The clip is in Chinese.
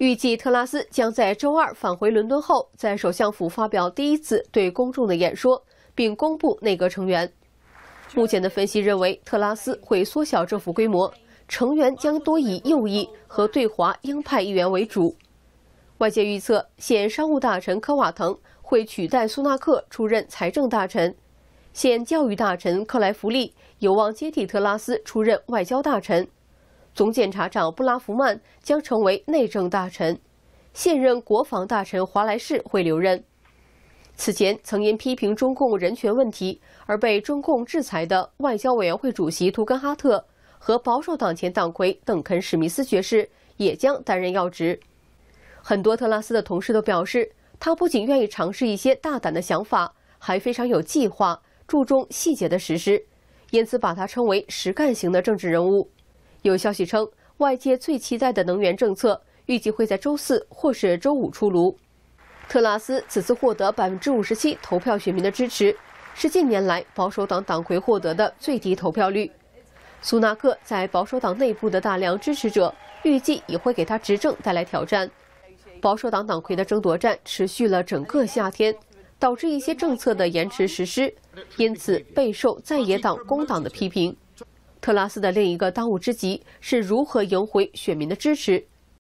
预计特拉斯将在周二返回伦敦后，在首相府发表第一次对公众的演说，并公布内阁成员。目前的分析认为，特拉斯会缩小政府规模，成员将多以右翼和对华鹰派议员为主。外界预测，现商务大臣科瓦滕会取代苏纳克出任财政大臣，现教育大臣克莱弗利有望接替特拉斯出任外交大臣。总检察长布拉弗曼将成为内政大臣，现任国防大臣华莱士会留任。此前曾因批评中共人权问题而被中共制裁的外交委员会主席图根哈特和保守党前党魁邓肯·史密斯爵士也将担任要职。很多特拉斯的同事都表示，他不仅愿意尝试一些大胆的想法，还非常有计划，注重细节的实施，因此把他称为实干型的政治人物。有消息称，外界最期待的能源政策预计会在周四或是周五出炉。特拉斯此次获得百分之五十七投票选民的支持，是近年来保守党党魁获得的最低投票率。苏纳克在保守党内部的大量支持者预计也会给他执政带来挑战。保守党党魁的争夺战持续了整个夏天，导致一些政策的延迟实施，因此备受在野党工党的批评。特拉斯的另一个当务之急是如何赢回选民的支持。